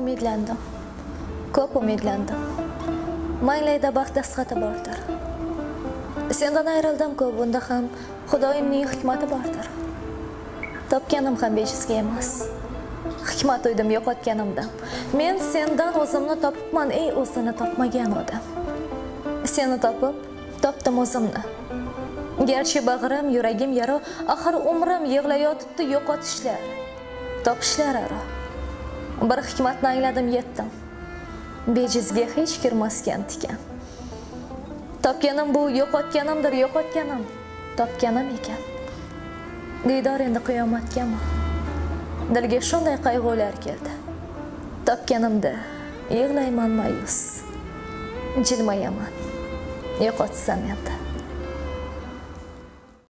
umidlandim. Ko'p umidlandim. Manglayda baxt dastxati bordir. Sendan ayrildim-ku bunda ham xudoyimning hikmati bordir. Topganim ham bejizga emas. Hikmat uydim yo'qotganimdan. Men sendan o'zimni topibman ey o'zini topmagan odam. Seni topib topdim o'zimni. Garchi bag'rim yuragim yara axir umrim yig'layotibdi yo'qotishlar topishlar aro. Bir hikmatni angladim yetdim. Bejizga hech kirmasgan tikan. Topganim bu yo'qotganimdir yo'qotganim. Topganim ekan. Diydor endi qiyomatgami dilga shunday qayg'ular keldi. Topganimda yig'layman ma'yus. Jilmayaman yo'qotsam endi.